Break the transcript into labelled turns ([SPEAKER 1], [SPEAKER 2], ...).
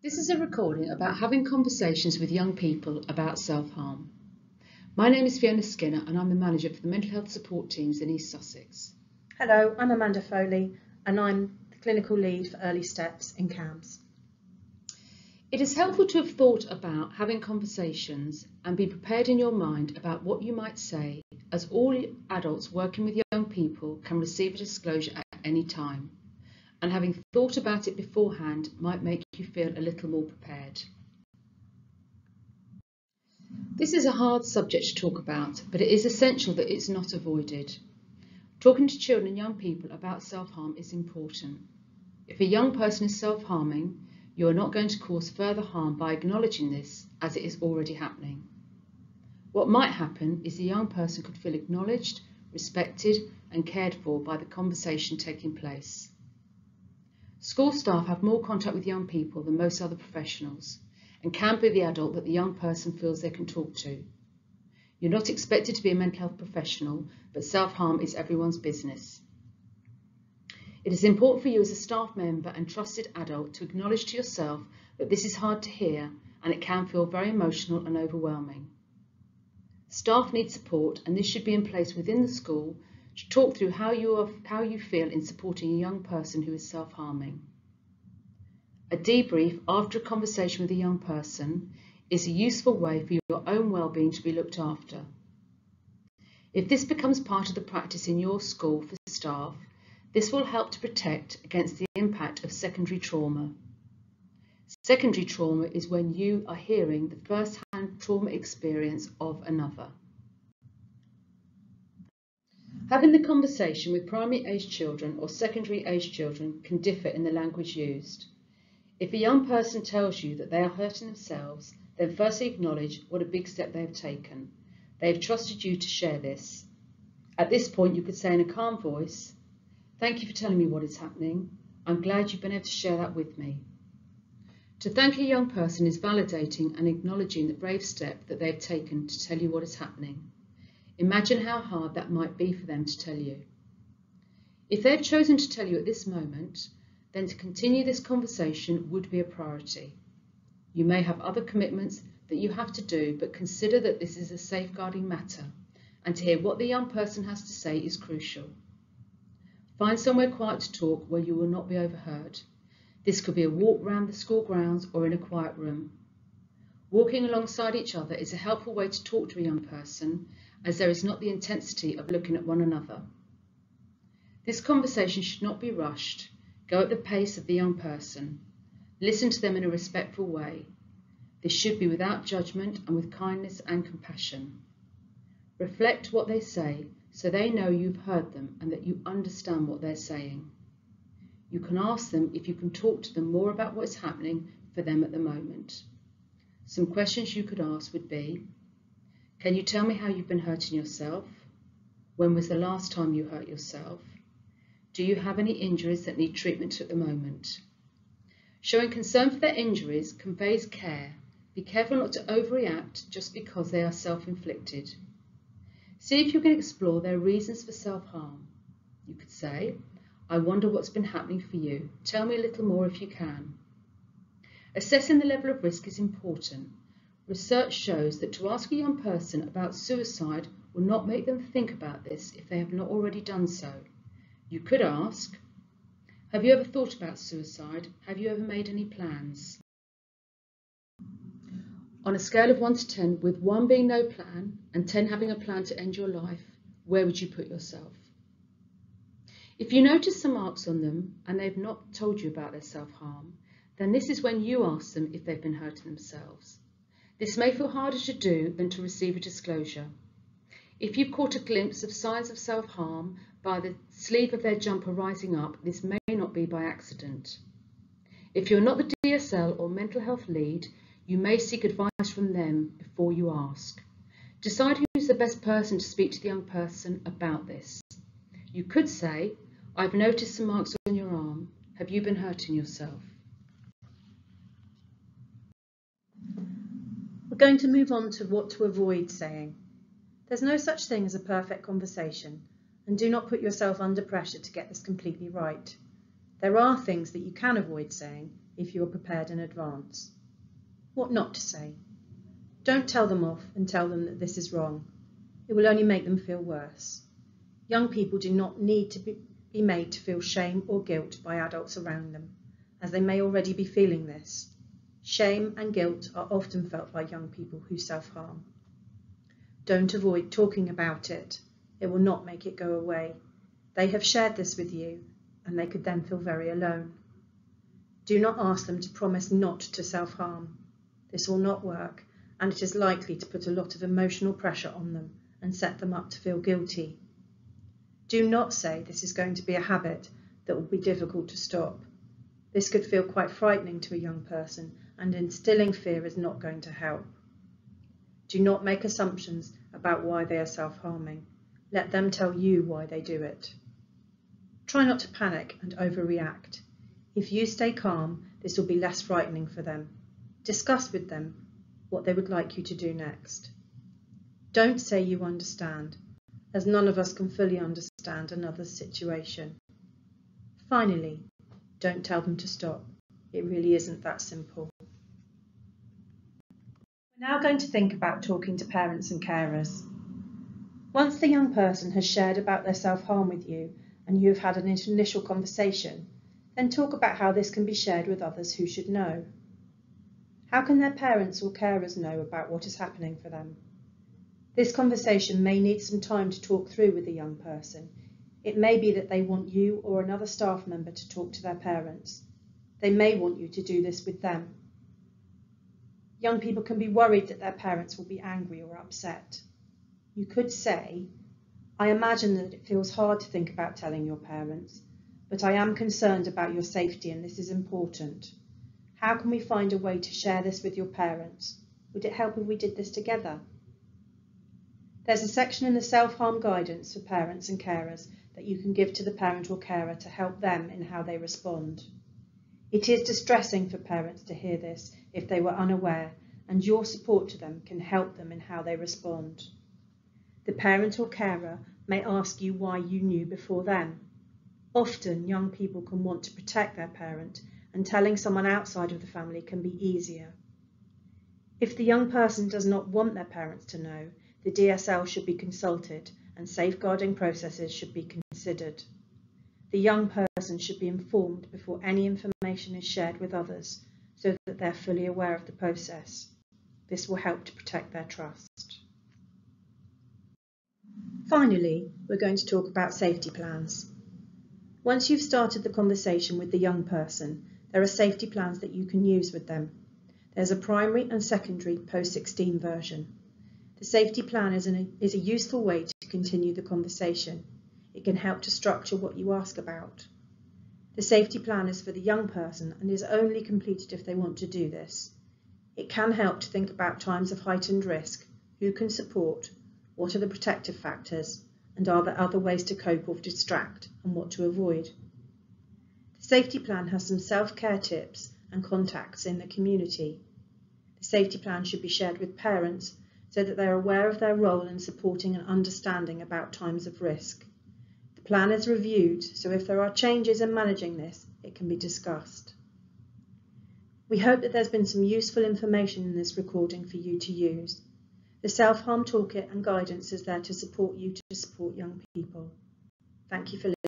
[SPEAKER 1] This is a recording about having conversations with young people about self-harm. My name is Fiona Skinner and I'm the manager for the mental health support teams in East Sussex.
[SPEAKER 2] Hello, I'm Amanda Foley and I'm the clinical lead for Early Steps in CAMHS.
[SPEAKER 1] It is helpful to have thought about having conversations and be prepared in your mind about what you might say as all adults working with young people can receive a disclosure at any time and having thought about it beforehand might make you feel a little more prepared. This is a hard subject to talk about, but it is essential that it's not avoided. Talking to children and young people about self-harm is important. If a young person is self-harming, you are not going to cause further harm by acknowledging this as it is already happening. What might happen is the young person could feel acknowledged, respected and cared for by the conversation taking place. School staff have more contact with young people than most other professionals and can be the adult that the young person feels they can talk to. You're not expected to be a mental health professional, but self-harm is everyone's business. It is important for you as a staff member and trusted adult to acknowledge to yourself that this is hard to hear and it can feel very emotional and overwhelming. Staff need support and this should be in place within the school talk through how you, are, how you feel in supporting a young person who is self-harming. A debrief after a conversation with a young person is a useful way for your own well-being to be looked after. If this becomes part of the practice in your school for staff, this will help to protect against the impact of secondary trauma. Secondary trauma is when you are hearing the first-hand trauma experience of another. Having the conversation with primary age children or secondary age children can differ in the language used. If a young person tells you that they are hurting themselves, then firstly acknowledge what a big step they have taken. They have trusted you to share this. At this point, you could say in a calm voice, Thank you for telling me what is happening. I'm glad you've been able to share that with me. To thank a young person is validating and acknowledging the brave step that they have taken to tell you what is happening. Imagine how hard that might be for them to tell you. If they've chosen to tell you at this moment, then to continue this conversation would be a priority. You may have other commitments that you have to do, but consider that this is a safeguarding matter, and to hear what the young person has to say is crucial. Find somewhere quiet to talk where you will not be overheard. This could be a walk round the school grounds or in a quiet room. Walking alongside each other is a helpful way to talk to a young person as there is not the intensity of looking at one another. This conversation should not be rushed. Go at the pace of the young person. Listen to them in a respectful way. This should be without judgment and with kindness and compassion. Reflect what they say so they know you've heard them and that you understand what they're saying. You can ask them if you can talk to them more about what's happening for them at the moment. Some questions you could ask would be, can you tell me how you've been hurting yourself? When was the last time you hurt yourself? Do you have any injuries that need treatment at the moment? Showing concern for their injuries conveys care. Be careful not to overreact just because they are self-inflicted. See if you can explore their reasons for self-harm. You could say, I wonder what's been happening for you. Tell me a little more if you can. Assessing the level of risk is important. Research shows that to ask a young person about suicide will not make them think about this if they have not already done so. You could ask, have you ever thought about suicide? Have you ever made any plans? On a scale of 1 to 10, with 1 being no plan and 10 having a plan to end your life, where would you put yourself? If you notice some marks on them and they've not told you about their self-harm, then this is when you ask them if they've been hurting themselves. This may feel harder to do than to receive a disclosure. If you've caught a glimpse of signs of self-harm by the sleeve of their jumper rising up, this may not be by accident. If you're not the DSL or mental health lead, you may seek advice from them before you ask. Decide who's the best person to speak to the young person about this. You could say, I've noticed some marks on your arm. Have you been hurting yourself?
[SPEAKER 2] We're going to move on to what to avoid saying. There's no such thing as a perfect conversation, and do not put yourself under pressure to get this completely right. There are things that you can avoid saying if you are prepared in advance. What not to say. Don't tell them off and tell them that this is wrong. It will only make them feel worse. Young people do not need to be, be made to feel shame or guilt by adults around them, as they may already be feeling this. Shame and guilt are often felt by young people who self-harm. Don't avoid talking about it. It will not make it go away. They have shared this with you, and they could then feel very alone. Do not ask them to promise not to self-harm. This will not work, and it is likely to put a lot of emotional pressure on them and set them up to feel guilty. Do not say this is going to be a habit that will be difficult to stop. This could feel quite frightening to a young person and instilling fear is not going to help. Do not make assumptions about why they are self-harming. Let them tell you why they do it. Try not to panic and overreact. If you stay calm, this will be less frightening for them. Discuss with them what they would like you to do next. Don't say you understand, as none of us can fully understand another's situation. Finally, don't tell them to stop. It really isn't that simple. We're now going to think about talking to parents and carers. Once the young person has shared about their self-harm with you and you have had an initial conversation, then talk about how this can be shared with others who should know. How can their parents or carers know about what is happening for them? This conversation may need some time to talk through with the young person. It may be that they want you or another staff member to talk to their parents. They may want you to do this with them. Young people can be worried that their parents will be angry or upset. You could say, I imagine that it feels hard to think about telling your parents, but I am concerned about your safety and this is important. How can we find a way to share this with your parents? Would it help if we did this together? There's a section in the self-harm guidance for parents and carers that you can give to the parent or carer to help them in how they respond. It is distressing for parents to hear this if they were unaware, and your support to them can help them in how they respond. The parent or carer may ask you why you knew before them. Often young people can want to protect their parent and telling someone outside of the family can be easier. If the young person does not want their parents to know, the DSL should be consulted and safeguarding processes should be considered. The young person should be informed before any information is shared with others so that they're fully aware of the process. This will help to protect their trust. Finally, we're going to talk about safety plans. Once you've started the conversation with the young person, there are safety plans that you can use with them. There's a primary and secondary post-16 version. The safety plan is, an, is a useful way to continue the conversation. It can help to structure what you ask about. The safety plan is for the young person and is only completed if they want to do this. It can help to think about times of heightened risk, who can support, what are the protective factors, and are there other ways to cope or distract, and what to avoid. The safety plan has some self-care tips and contacts in the community. The safety plan should be shared with parents so that they are aware of their role in supporting and understanding about times of risk. Plan is reviewed, so if there are changes in managing this, it can be discussed. We hope that there's been some useful information in this recording for you to use. The Self-Harm Toolkit and guidance is there to support you to support young people. Thank you for listening.